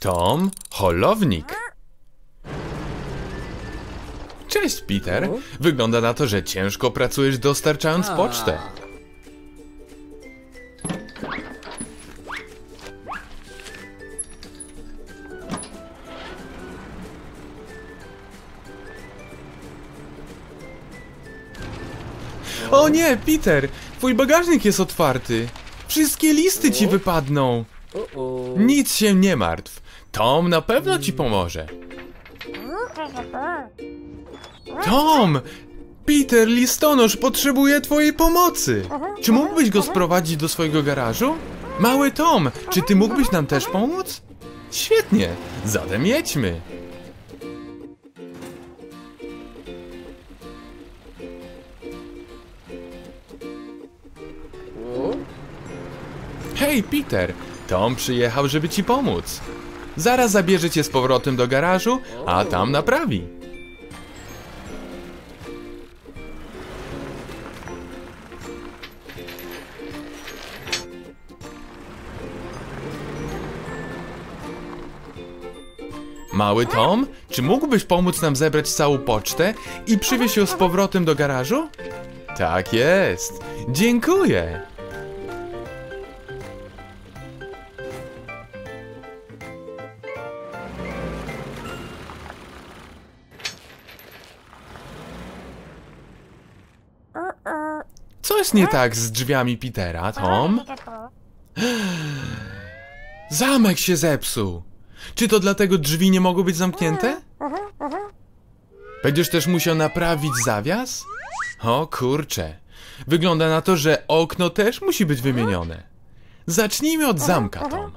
Tom, holownik. Cześć, Peter. Wygląda na to, że ciężko pracujesz dostarczając pocztę. O nie, Peter! Twój bagażnik jest otwarty. Wszystkie listy ci wypadną. Nic się nie martw. Tom na pewno ci pomoże. Tom! Peter listonosz potrzebuje twojej pomocy. Czy mógłbyś go sprowadzić do swojego garażu? Mały Tom, czy ty mógłbyś nam też pomóc? Świetnie, zatem jedźmy. Hej, Peter! Tom przyjechał, żeby ci pomóc. Zaraz zabierze cię z powrotem do garażu, a tam naprawi. Mały Tom, czy mógłbyś pomóc nam zebrać całą pocztę i przywieźć ją z powrotem do garażu? Tak jest. Dziękuję. Nie tak z drzwiami Petera, Tom? Zamek się zepsuł. Czy to dlatego drzwi nie mogą być zamknięte? Będziesz też musiał naprawić zawias? O kurcze. Wygląda na to, że okno też musi być wymienione. Zacznijmy od zamka, Tom.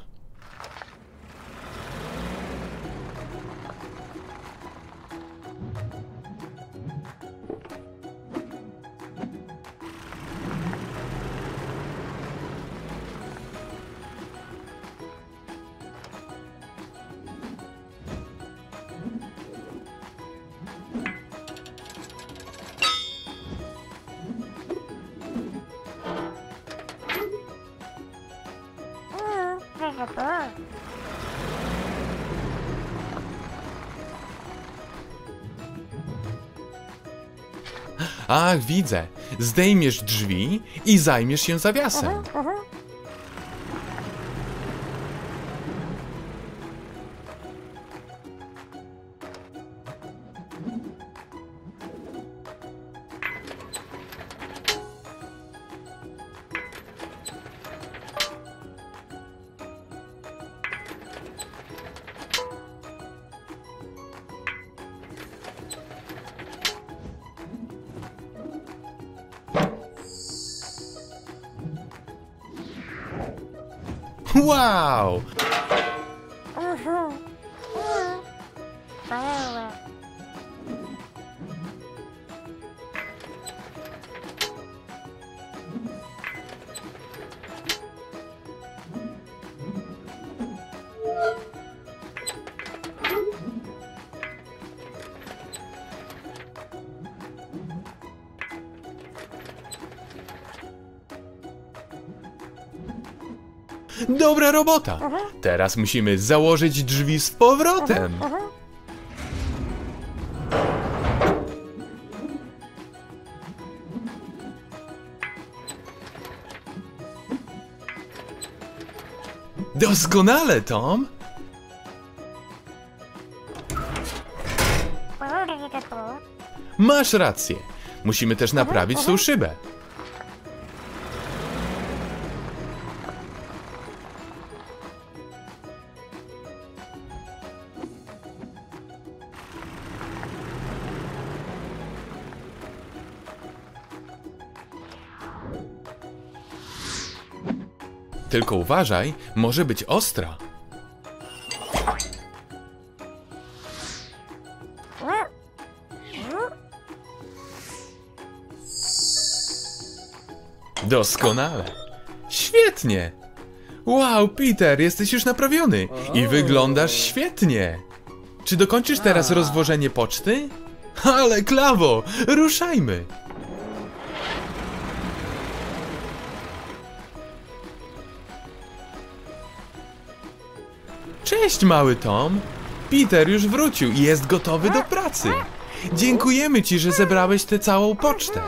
Ach, widzę. Zdejmiesz drzwi i zajmiesz się zawiasem. Wow! Dobra robota. Teraz musimy założyć drzwi z powrotem. Doskonale, Tom. Masz rację. Musimy też naprawić tą szybę. Tylko uważaj, może być ostra. Doskonale. Świetnie. Wow, Peter, jesteś już naprawiony i wyglądasz świetnie. Czy dokończysz teraz rozwożenie poczty? Ale klawo, ruszajmy. Cześć, mały Tom. Peter już wrócił i jest gotowy do pracy. Dziękujemy ci, że zebrałeś tę całą pocztę.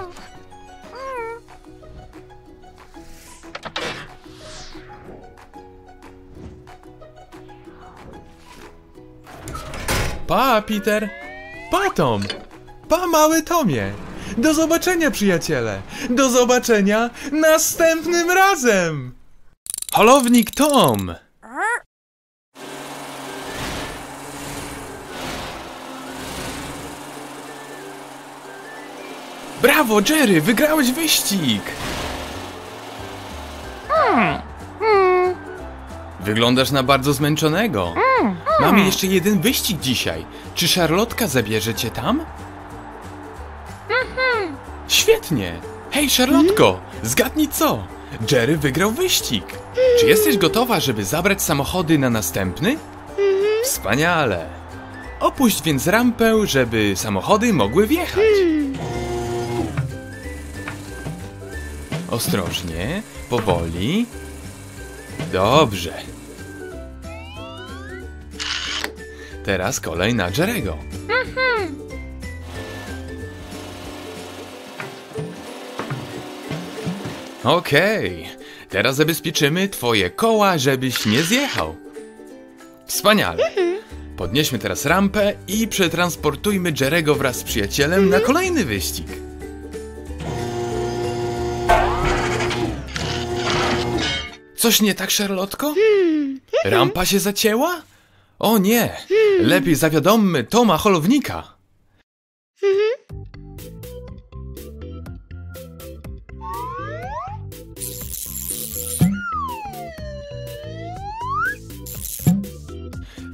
Pa, Peter. Pa, Tom. Pa, mały Tomie. Do zobaczenia, przyjaciele. Do zobaczenia następnym razem. Holownik Tom. Brawo, Jerry, wygrałeś wyścig! Wyglądasz na bardzo zmęczonego. Mamy jeszcze jeden wyścig dzisiaj. Czy Szarlotka zabierze cię tam? Świetnie! Hej, Szarlotko, zgadnij co? Jerry wygrał wyścig. Czy jesteś gotowa, żeby zabrać samochody na następny? Wspaniale! Opuść więc rampę, żeby samochody mogły wjechać. Ostrożnie, powoli. Dobrze. Teraz kolej na Jerego. Okej, teraz zabezpieczymy twoje koła, żebyś nie zjechał. Wspaniale. Podnieśmy teraz rampę i przetransportujmy Jerego wraz z przyjacielem na kolejny wyścig. Coś nie tak, Charlotko? Rampa się zacięła? O nie! Lepiej zawiadommy Toma Holownika.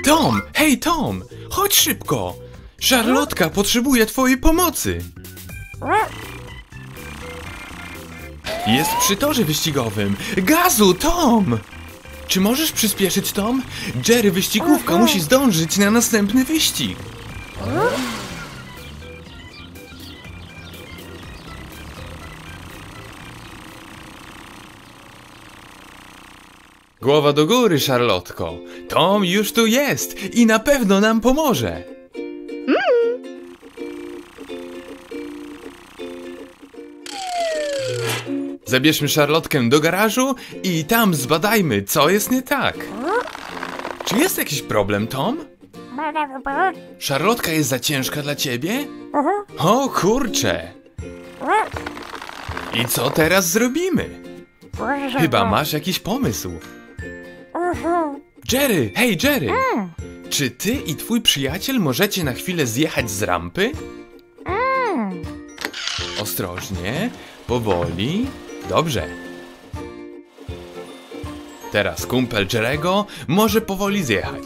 Tom! Hej, Tom! Chodź szybko! Charlotka potrzebuje twojej pomocy! Jest przy torze wyścigowym. Gazu, Tom! Czy możesz przyspieszyć, Tom? Jerry wyścigówka musi zdążyć na następny wyścig. Głowa do góry, Charlotko. Tom już tu jest i na pewno nam pomoże. Zabierzmy Charlotkę do garażu i tam zbadajmy, co jest nie tak. Czy jest jakiś problem, Tom? Charlotka jest za ciężka dla ciebie? O kurcze! I co teraz zrobimy? Chyba masz jakiś pomysł. Jerry, hej Jerry! Czy ty i twój przyjaciel możecie na chwilę zjechać z rampy? Ostrożnie, powoli. Dobrze. Teraz kumpel Jerego może powoli zjechać.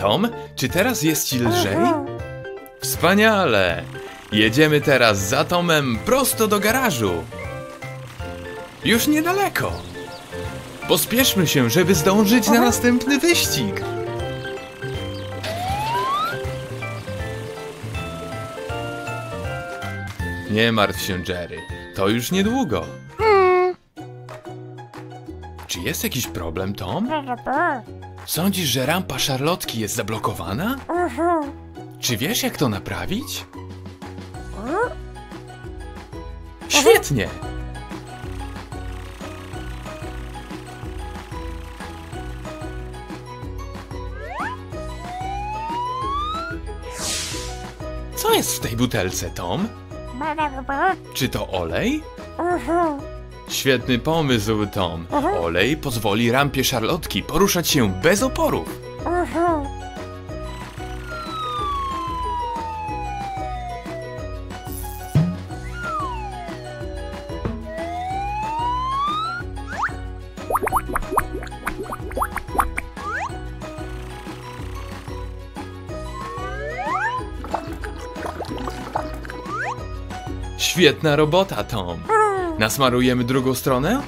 Tom, czy teraz jest ci lżej? Wspaniale! Jedziemy teraz za Tomem prosto do garażu. Już niedaleko. Pospieszmy się, żeby zdążyć na następny wyścig. Nie martw się, Jerry. To już niedługo. Czy jest jakiś problem, Tom? Sądzisz, że rampa Charlotki jest zablokowana? Czy wiesz, jak to naprawić? Świetnie! Co jest w tej butelce, Tom? Czy to olej? Świetny pomysł, Tom. Olej pozwoli rampie szarlotki poruszać się bez oporów. Świetna robota, Tom. Nasmarujemy drugą stronę?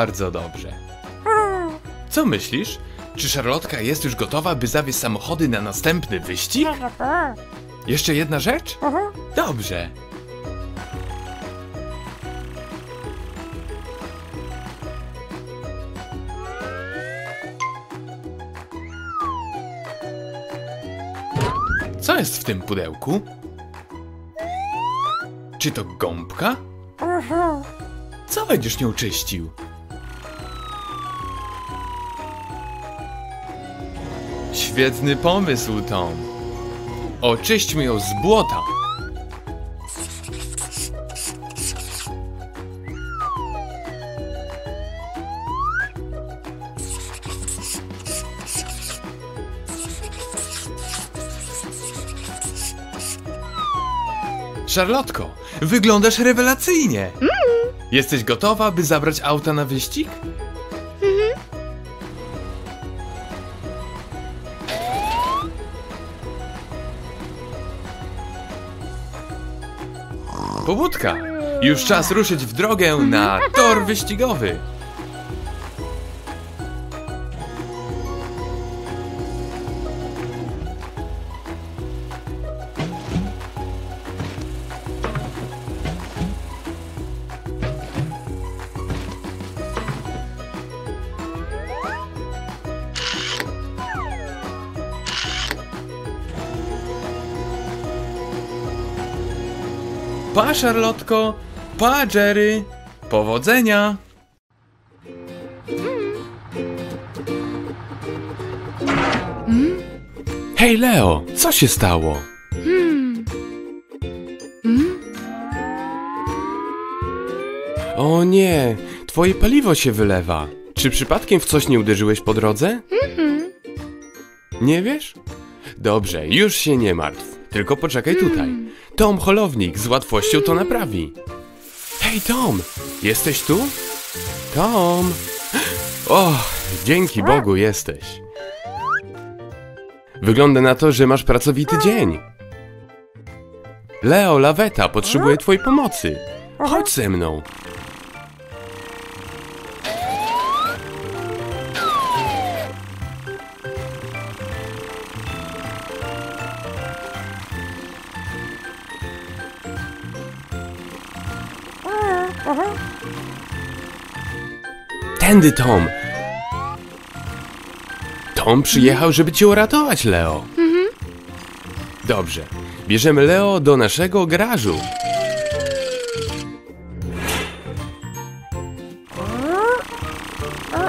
Bardzo dobrze. Co myślisz? Czy szarlotka jest już gotowa, by zawieźć samochody na następny wyścig? Jeszcze jedna rzecz? Dobrze. Co jest w tym pudełku? Czy to gąbka? Co będziesz nią czyścił? Świetny pomysł, Tom. Oczyśćmy ją z błota. Szarlotko, wyglądasz rewelacyjnie. Jesteś gotowa, by zabrać auta na wyścig? Pobudka! Już czas ruszyć w drogę na tor wyścigowy. Pa, Szarlotko! Pa, Jerry! Powodzenia! Hej, Leo! Co się stało? O nie! Twoje paliwo się wylewa. Czy przypadkiem w coś nie uderzyłeś po drodze? Nie wiesz? Dobrze, już się nie martw. Tylko poczekaj tutaj. Tom Holownik z łatwością to naprawi. Hej, Tom! Jesteś tu? Tom! O, dzięki Bogu jesteś. Wygląda na to, że masz pracowity dzień. Leo Laweta potrzebuje twojej pomocy. Chodź ze mną. Tędy, Tom. Tom przyjechał, żeby cię uratować, Leo. Dobrze. Bierzemy Leo do naszego garażu.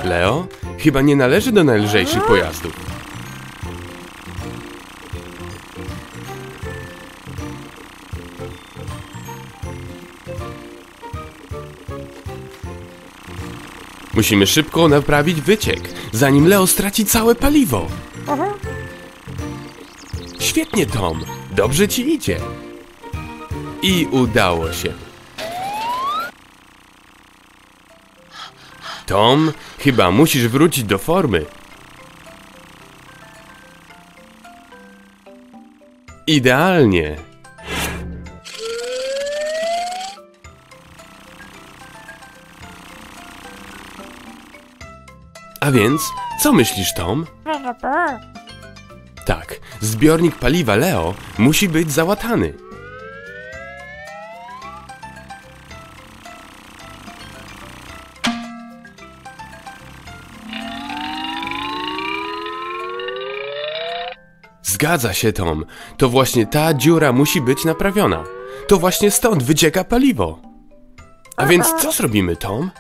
Leo, chyba nie należy do najlżejszych pojazdów. Musimy szybko naprawić wyciek, zanim Leo straci całe paliwo. Świetnie, Tom. Dobrze ci idzie. I udało się. Tom, chyba musisz wrócić do formy. Idealnie. A więc, co myślisz, Tom? Tak, zbiornik paliwa Leo musi być załatany. Zgadza się, Tom. To właśnie ta dziura musi być naprawiona. To właśnie stąd wycieka paliwo. A więc co zrobimy, Tom?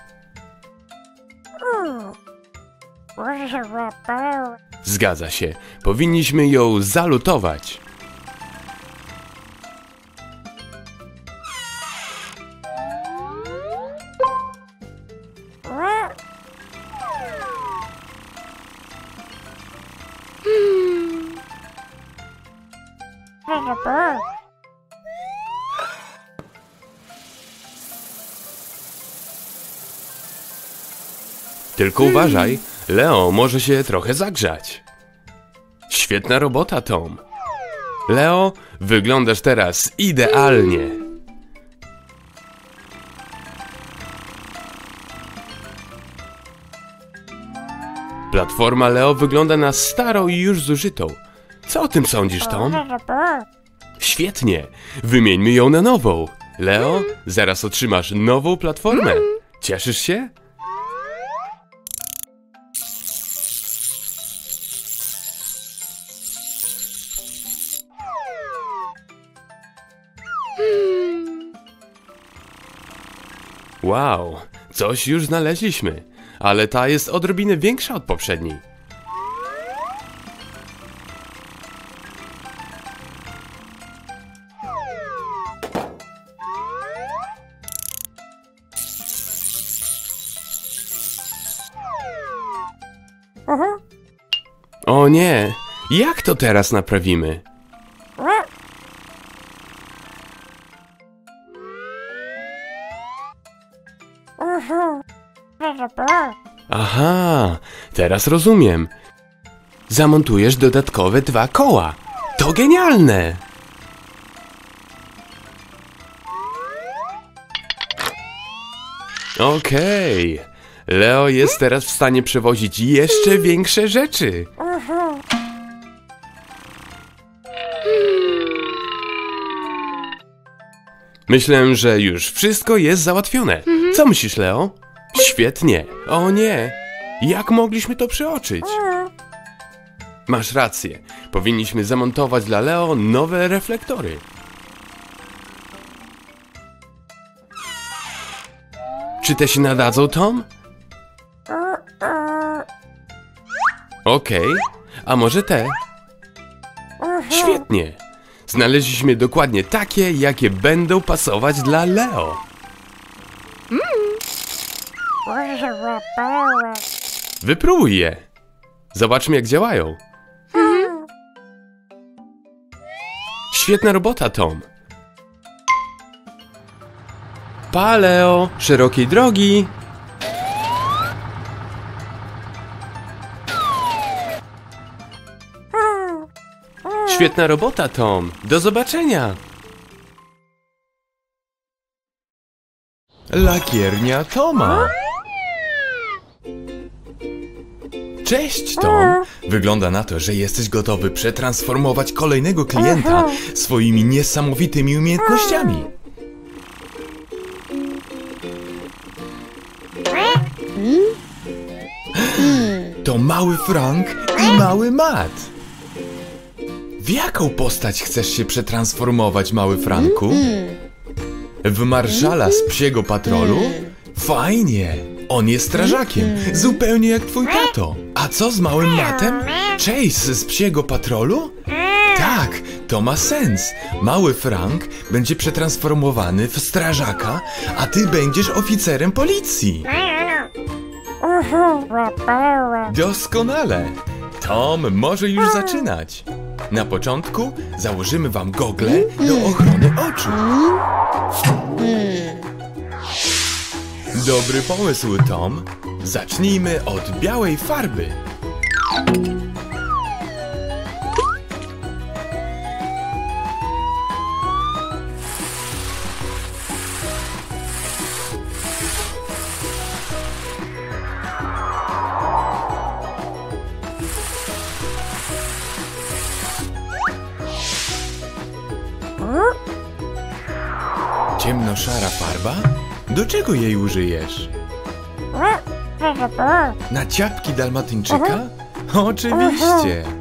Zgadza się. Powinniśmy ją zalutować. Tylko uważaj, Leo może się trochę zagrzać. Świetna robota, Tom. Leo, wyglądasz teraz idealnie. Platforma Leo wygląda na starą i już zużytą. Co o tym sądzisz, Tom? Świetnie! Wymieńmy ją na nową. Leo, zaraz otrzymasz nową platformę. Cieszysz się? Wow, coś już znaleźliśmy, ale ta jest odrobinę większa od poprzedniej. O nie, jak to teraz naprawimy? Teraz rozumiem. Zamontujesz dodatkowe dwa koła. To genialne! Okej. Leo jest teraz w stanie przewozić jeszcze większe rzeczy. Myślę, że już wszystko jest załatwione. Co myślisz, Leo? Świetnie. O nie. Jak mogliśmy to przeoczyć? Masz rację. Powinniśmy zamontować dla Leo nowe reflektory. Czy te się nadadzą, Tom? Okej. A może te? Świetnie. Znaleźliśmy dokładnie takie, jakie będą pasować dla Leo. Wypróbuj je. Zobaczmy, jak działają. Świetna robota, Tom. Pa, Leo. Szerokiej drogi. Świetna robota, Tom. Do zobaczenia. Lakiernia Toma. Cześć, Tom. Wygląda na to, że jesteś gotowy przetransformować kolejnego klienta swoimi niesamowitymi umiejętnościami. To mały Frank i mały Matt. W jaką postać chcesz się przetransformować, mały Franku? W marszala z psiego patrolu? Fajnie! On jest strażakiem, zupełnie jak twój tato. A co z małym Matem? Chase z psiego patrolu? Tak, to ma sens. Mały Frank będzie przetransformowany w strażaka, a ty będziesz oficerem policji. Doskonale! Tom może już zaczynać. Na początku założymy wam gogle do ochrony oczu. Dobry pomysł, Tom. Zacznijmy od białej farby. Ciemnoszara farba? Do czego jej użyjesz? Na ciapki dalmatyńczyka? Oczywiście!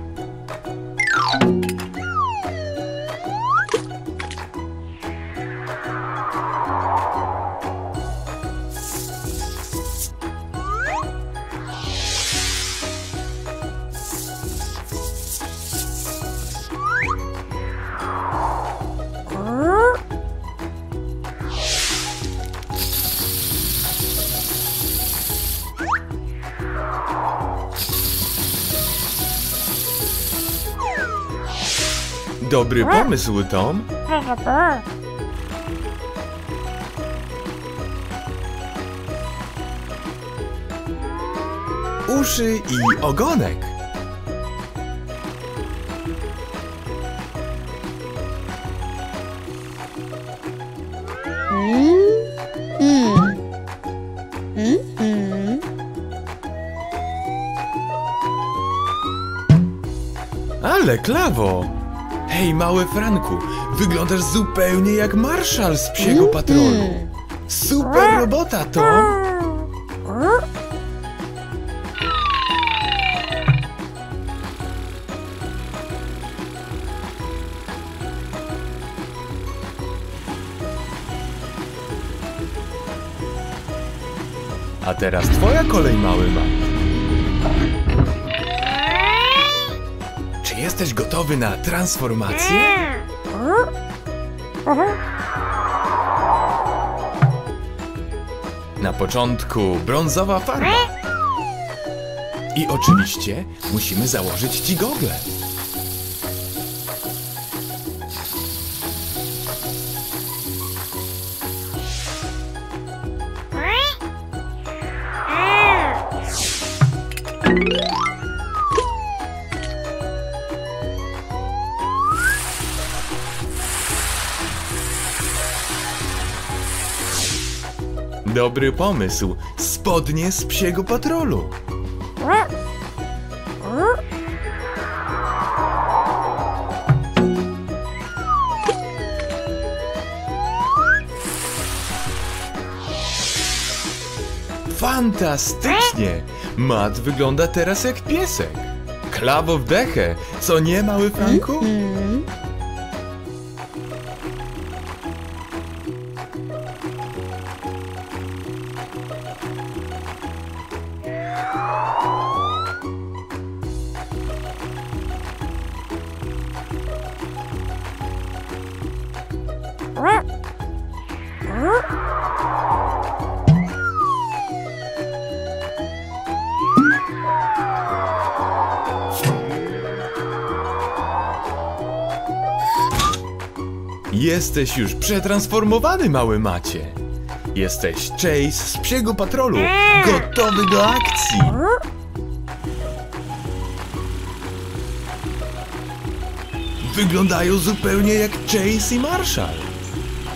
Dobry pomysł, Tom. Uszy i ogonek. Ale klawo! Hej, mały Franku, wyglądasz zupełnie jak marszal z psiego patrolu. Super robota, Tom! A teraz twoja kolej, mały Matt. Jesteś gotowy na transformację? Na początku brązowa farba. I oczywiście musimy założyć ci gogle. Dobry pomysł. Spodnie z psiego patrolu. Fantastycznie! Matt wygląda teraz jak piesek. Klawo w dechę, co nie, mały Franku? Jesteś już przetransformowany, mały Macie. Jesteś Chase z psiego patrolu, gotowy do akcji. Wyglądają zupełnie jak Chase i Marshall.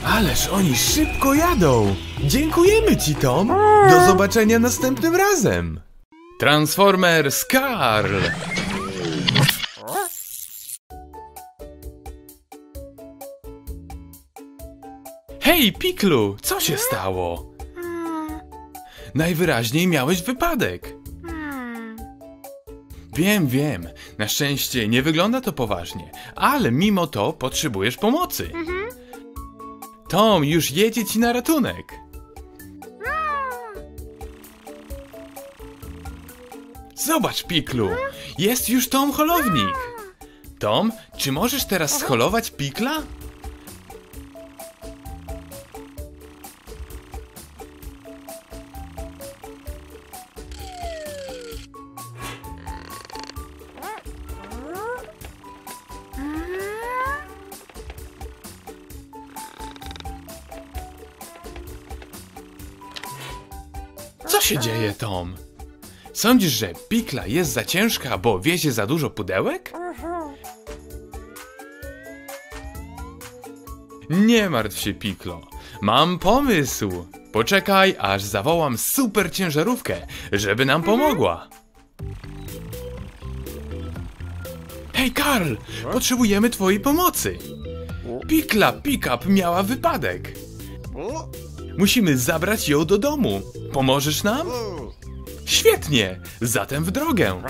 Ależ oni szybko jadą. Dziękujemy ci, Tom. Do zobaczenia następnym razem. Transformers Carl. Hej, Piklu, co się stało? Najwyraźniej miałeś wypadek. Wiem, wiem. Na szczęście nie wygląda to poważnie, ale mimo to potrzebujesz pomocy. Tom już jedzie ci na ratunek. Zobacz, Piklu, jest już Tom Holownik. Tom, czy możesz teraz scholować Pikla? Się dzieje, Tom? Sądzisz, że pikla jest za ciężka, bo wiezie za dużo pudełek? Nie martw się, Piklo. Mam pomysł. Poczekaj, aż zawołam super ciężarówkę, żeby nam pomogła. Hej, Karl! Potrzebujemy twojej pomocy. Pikla Pickup miała wypadek. Musimy zabrać ją do domu. Pomożesz nam? Świetnie! Zatem w drogę.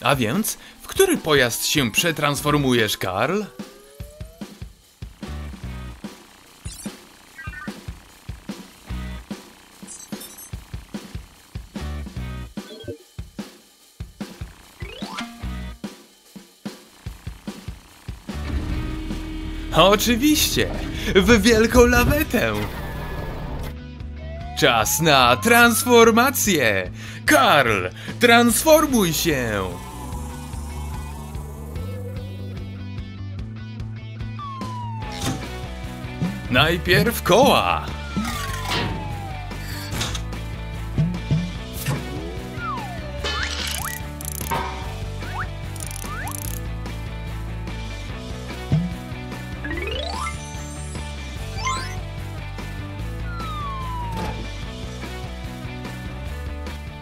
A więc, w który pojazd się przetransformujesz, Karl? Oczywiście, w wielką lawetę. Czas na transformację! Karl, transformuj się! Najpierw koła!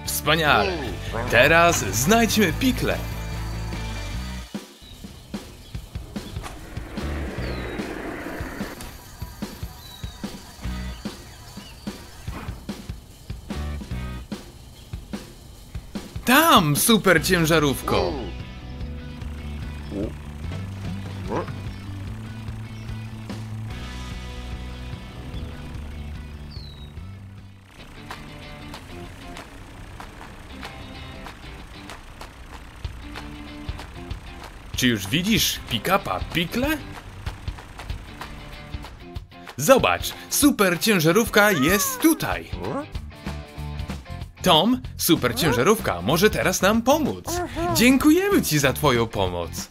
Wspaniale! Teraz znajdźmy pikle! Tam, super ciężarówko. Czy już widzisz pick-upa Pikle? Zobacz, super ciężarówka jest tutaj. Tom, super ciężarówka może teraz nam pomóc. Dziękujemy ci za twoją pomoc.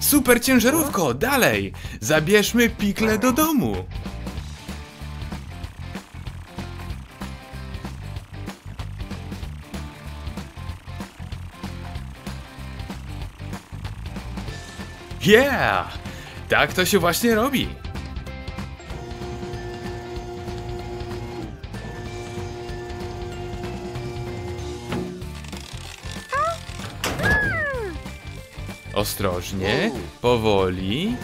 Super ciężarówko, dalej! Zabierzmy pikle do domu. Yeah! Tak to się właśnie robi. Ostrożnie, powoli.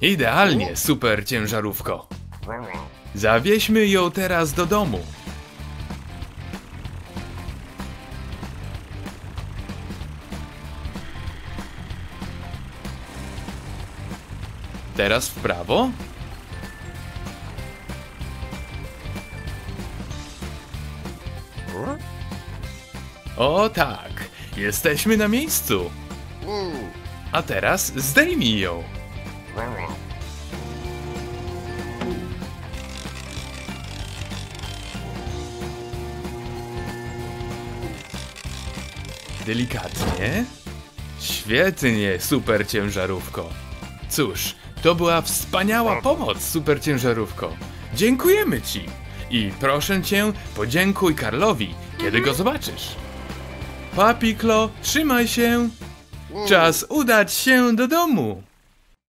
Idealnie, super ciężarówko. Zawieźmy ją teraz do domu. Teraz w prawo. O tak, jesteśmy na miejscu. A teraz zdejmij ją. Delikatnie. Świetnie, super ciężarówko. Cóż, to była wspaniała pomoc, super ciężarówko. Dziękujemy ci. I proszę cię, podziękuj Karlowi, kiedy go zobaczysz. Papiklo, trzymaj się. Czas udać się do domu.